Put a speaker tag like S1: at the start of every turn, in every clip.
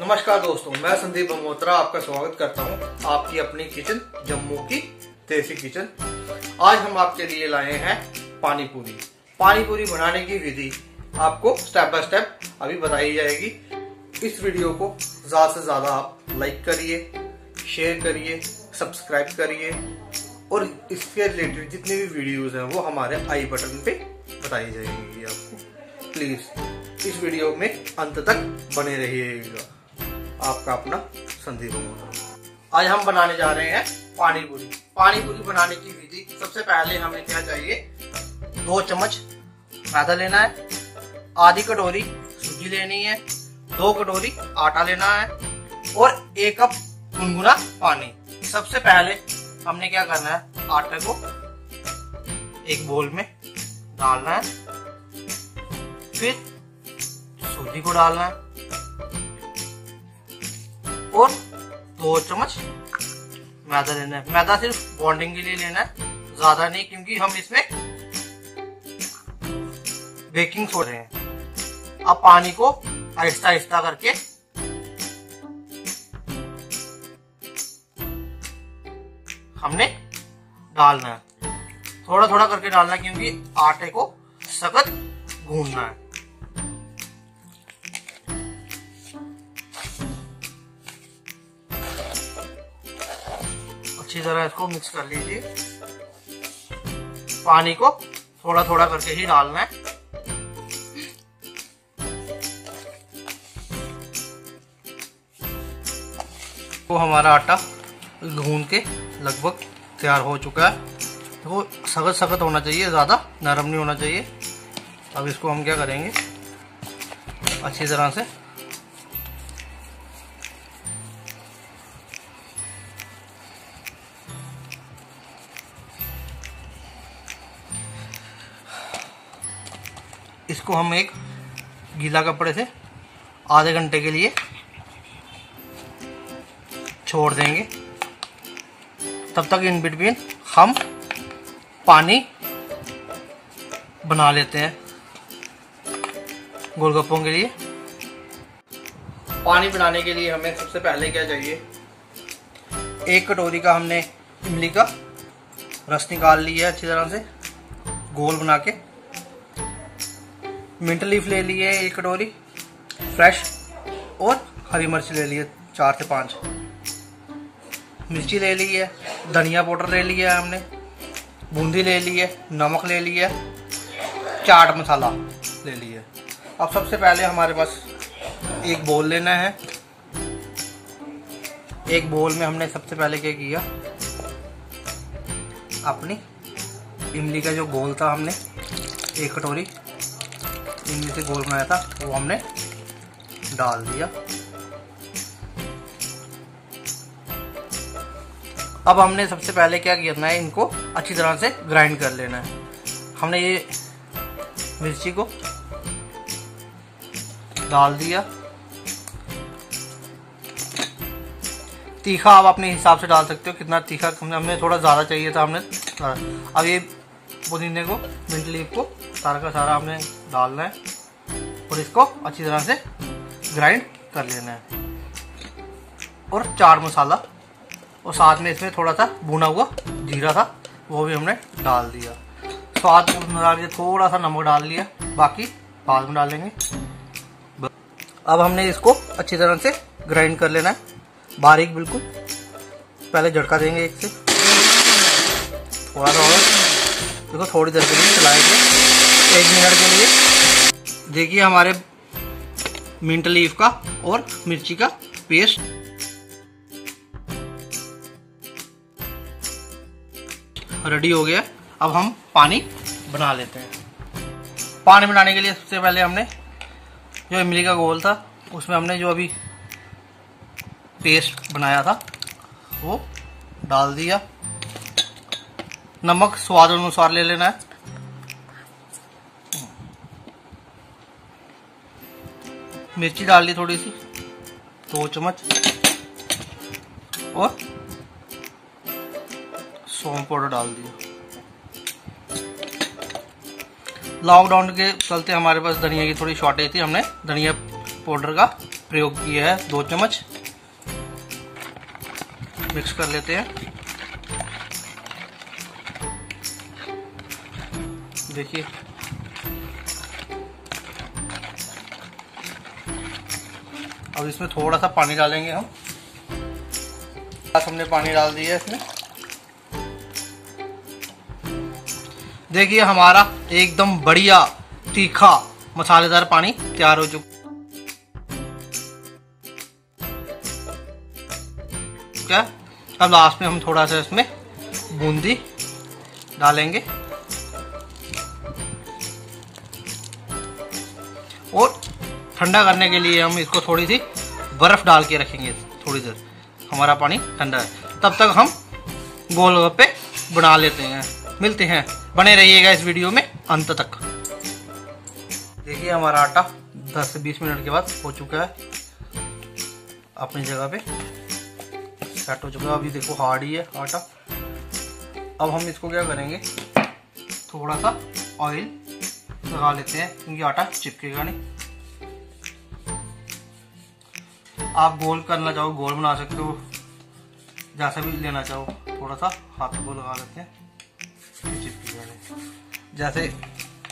S1: नमस्कार दोस्तों, मैं संदीप मल्होत्रा आपका स्वागत करता हूँ आपकी अपनी किचन जम्मू की देसी किचन आज हम आपके लिए लाए हैं पानी पूरी। पानी पूरी बनाने की विधि आपको स्टेप बाय स्टेप अभी बताई जाएगी। इस वीडियो को ज़्यादा से ज़्यादा आप लाइक करिए शेयर करिए सब्सक्राइब करिए और इसके रिलेटेड जितने भी वीडियोस हैं वो हमारे आई बटन पे बताई जाएँगी आपको। प्लीज़ इस वीडियो में अंत तक बने रहिएगा। आपका अपना संदीप मल्होत्रा आज हम बनाने जा रहे हैं पानी पूरी। पानी पूरी बनाने की विधि सबसे पहले हमें क्या चाहिए? दो चम्मच मैदा लेना है, आधी कटोरी सूजी लेनी है, दो कटोरी आटा लेना है और एक कप गुनगुना पानी। सबसे पहले हमने क्या करना है? आटे को एक बोल में डालना है, फिर सूजी को डालना है। और दो चम्मच मैदा लेना है। मैदा सिर्फ़ बॉन्डिंग के लिए लेना है, ज़्यादा नहीं, क्योंकि हम इसमें बेकिंग सोडा हैं। अब पानी को आहिस्ता आहिस्ता करके हमने डालना है। थोड़ा थोड़ा करके डालना है, क्योंकि आटे को सख्त गूंदना है। अच्छी तरह इसको मिक्स कर लीजिए। पानी को थोड़ा थोड़ा करके ही डालना है। तो हमारा आटा घून के लगभग तैयार हो चुका है। तो सख्त सख्त होना चाहिए, ज़्यादा नरम नहीं होना चाहिए। अब इसको हम क्या करेंगे? अच्छी तरह से इसको हम एक गीला कपड़े से आधे घंटे के लिए छोड़ देंगे। तब तक इन बिटवीन हम पानी बना लेते हैं गोलगप्पों के लिए। पानी बनाने के लिए हमें सबसे पहले क्या चाहिए? एक कटोरी का हमने इमली का रस निकाल लिया अच्छी तरह से, गोल बना के। मिंट लीफ ले लिए एक कटोरी, फ्रेश, और हरी मिर्च ले लिए चार से पाँच। मिर्ची ले ली है, धनिया पाउडर ले लिया है हमने, बूंदी ले ली है, नमक ले लिया चाट मसाला ले लिया अब सबसे पहले हमारे पास एक बोल लेना है। एक बोल में हमने सबसे पहले क्या किया? अपनी इमली का जो गोल था हमने, एक कटोरी इमली से गोल बनाया था, वो हमने डाल दिया। अब हमने सबसे पहले क्या करना है इनको अच्छी तरह से ग्राइंड कर लेना है। हमने ये मिर्ची को डाल दिया। तीखा आप अपने हिसाब से डाल सकते हो, कितना तीखा हमने थोड़ा ज़्यादा चाहिए था हमने। अब ये पुदीने को मिंट लीफ को सारा का सारा हमने डालना है और इसको अच्छी तरह से ग्राइंड कर लेना है। और चार मसाला और साथ में इसमें थोड़ा सा भुना हुआ जीरा था, वो भी हमने डाल दिया। स्वाद अनुसार थोड़ा सा नमक डाल लिया, बाकी बाद में डालेंगे। अब हमने इसको अच्छी तरह से ग्राइंड कर लेना है। बारीक बिल्कुल। पहले झटका देंगे एक से। थोड़ा सा और। देखो, थोड़ी देर के लिए चलाएँगे एक मिनट के लिए। देखिए हमारे मिंट लीफ का और मिर्ची का पेस्ट रेडी हो गया। अब हम पानी बना लेते हैं। पानी बनाने के लिए सबसे पहले हमने जो इमली का गोल था, उसमें हमने जो अभी पेस्ट बनाया था, वो डाल दिया। नमक स्वाद अनुसार ले लेना है। मिर्ची डाल दी थोड़ी सी। दो चम्मच। और सौंफ पाउडर डाल दिया। लॉकडाउन के चलते हमारे पास धनिया की थोड़ी शॉर्टेज थी। हमने धनिया पाउडर का प्रयोग किया है। दो चम्मच। मिक्स कर लेते हैं। देखिए। अब इसमें थोड़ा सा पानी डालेंगे हम। हमने पानी डाल दिया इसमें। देखिए हमारा एकदम बढ़िया तीखा मसालेदार पानी तैयार हो चुका। है? अब लास्ट में हम थोड़ा सा इसमें बूंदी डालेंगे। ठंडा करने के लिए हम इसको थोड़ी सी बर्फ़ डाल के रखेंगे, थोड़ी देर। हमारा पानी ठंडा है। तब तक हम गोलगप्पे बना लेते हैं। मिलते हैं। बने रहिएगा इस वीडियो में। अंत तक। देखिए, हमारा आटा 10 से 20 मिनट के बाद हो चुका है। अपनी जगह पे सेट हो चुका है। अभी देखो, हार्ड ही है आटा। अब हम इसको क्या करेंगे? थोड़ा सा ऑयल लगा लेते हैं, क्योंकि आटा चिपकेगा नहीं। आप गोल करना चाहो, गोल बना सकते हो। जैसा भी लेना चाहो थोड़ा सा हाथ को लगा लेते हैं। जैसे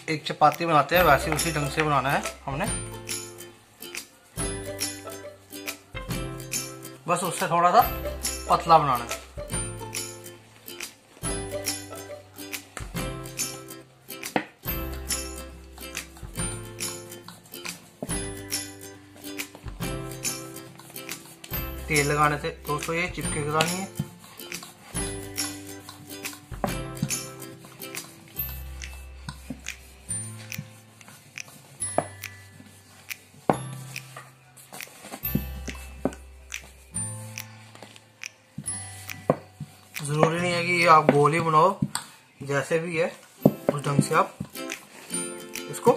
S1: एक चपाती बनाते हैं, वैसे उसी ढंग से बनाना है हमने। बस उससे थोड़ा सा पतला बनाना है। तेल लगाने से दोस्तों ये चिपकेगा नहीं है। ज़रूरी नहीं है कि ये आप गोल बनाओ, जैसे भी है, उस ढंग से आप इसको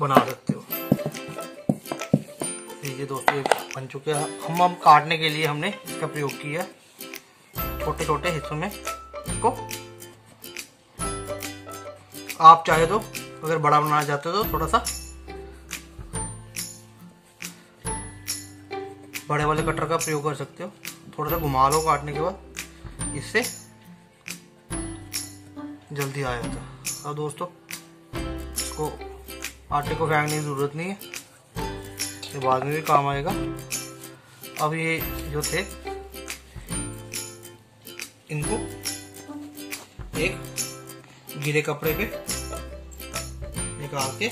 S1: बना सकते बन चुके हैं। हम अब काटने के लिए हमने इसका प्रयोग किया। छोटे छोटे हिस्सों में इसको। आप चाहे तो अगर बड़ा बनाना चाहते हो तो थोड़ा सा। बड़े वाले कटर का प्रयोग कर सकते हो। थोड़ा सा घुमा लो काटने के बाद। इससे जल्दी आ जाता है। अब दोस्तों, इसको आटे को फेंकने की ज़रूरत नहीं है। ये बाद में भी काम आएगा। अब ये जो थे, इनको एक गीले कपड़े पे निकाल के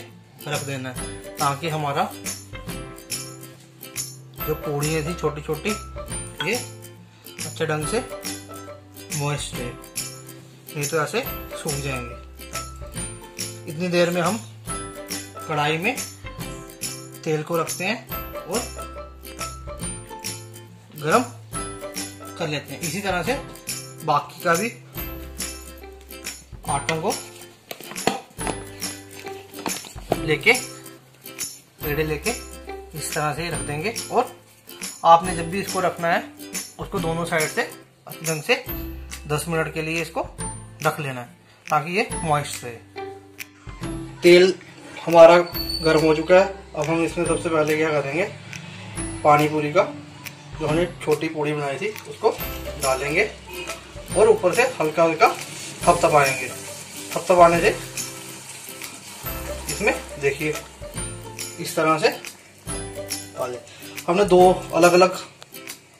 S1: रख देना है, ताकि हमारा जो पूड़ियाँ थी छोटी छोटी ये अच्छे ढंग से मॉइस्ट रहे। नहीं तो ऐसे सूख जाएँगे। इतनी देर में हम कढ़ाई में तेल को रखते हैं और गरम कर लेते हैं। इसी तरह से बाकी का भी आटों को लेके, पेड़े लेके इस तरह से रख देंगे। और आपने जब भी इसको रखना है, उसको दोनों साइड से ढंग से 10 मिनट के लिए इसको रख लेना है, ताकि ये मॉइस्ट रहे। तेल हमारा गर्म हो चुका है। अब हम इसमें सबसे पहले क्या करेंगे? पानी पूरी का, जो हमने छोटी पूड़ी बनाई थी, उसको डालेंगे और ऊपर से हल्का हल्का थपथपाएँगे थपथपाने से इसमें देखिए, इस तरह से वाले हमने दो अलग अलग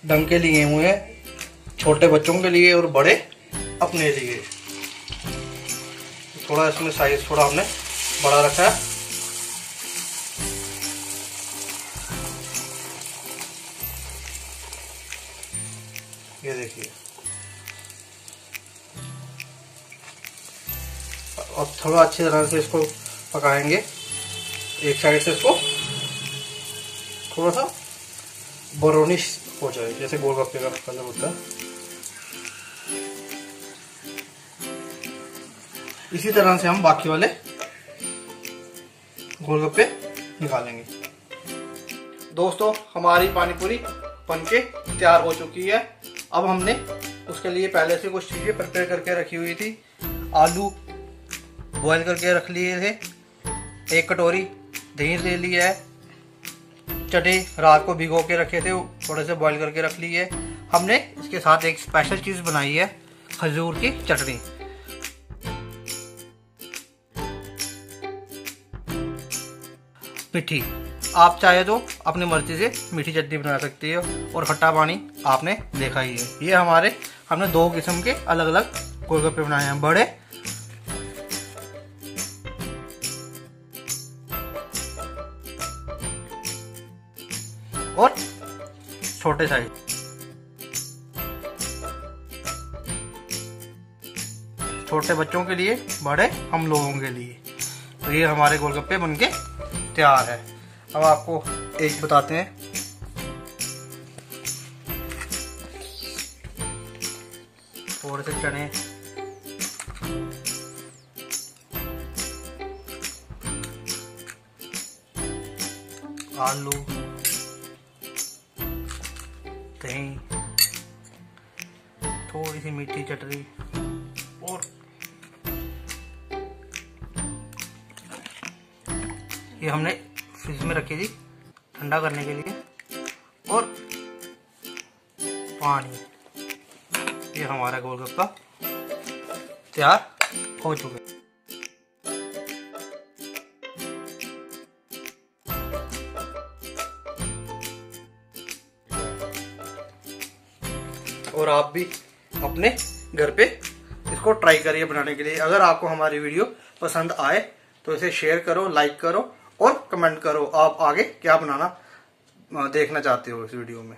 S1: डंके लिए हुए हैं, छोटे बच्चों के लिए और बड़े अपने लिए। थोड़ा इसमें साइज़ थोड़ा हमने बड़ा रखा है। ये देखिए। और थोड़ा अच्छी तरह से इसको पकाएँगे। एक साइड से इसको थोड़ा सा बरोनिश हो जाए, जैसे गोलगप्पे का कलर होता है। इसी तरह से हम बाकी वाले गोलगप्पे निकालेंगे। दोस्तों, हमारी पानीपुरी बनके तैयार हो चुकी है। अब हमने उसके लिए पहले से कुछ चीज़ें प्रिपेयर करके रखी हुई थी। आलू बॉईल करके रख लिए थे। एक कटोरी दही ले लिया है। चटे रात को भिगो के रखे थे, थोड़े से बॉईल करके रख लिए। हमने इसके साथ एक स्पेशल चीज़ बनाई है, खजूर की चटनी। मीठी। आप चाहे तो अपनी मर्ज़ी से मीठी चटनी बना सकती हो और खट्टा पानी आपने देखा ही है। ये हमारे, हमने दो किस्म के अलग अलग गोलगप्पे बनाए हैं। बड़े। और छोटे साइज़। छोटे बच्चों के लिए, बड़े हम लोगों के लिए। तो ये हमारे गोलगप्पे बनके तैयार है। अब आपको एक बताते हैं। थोड़े से चने आलू। दही। थोड़ी सी मीठी चटनी। और ये हमने फ्रिज में रखी थी, ठंडा करने के लिए, और पानी। ये हमारा गोलगप्पा तैयार हो चुका और आप भी अपने घर पे इसको ट्राई करिए बनाने के लिए। अगर आपको हमारी वीडियो पसंद आए तो इसे शेयर करो लाइक करो कमेंट करो। आप आगे क्या बनाना देखना चाहते हो इस वीडियो में?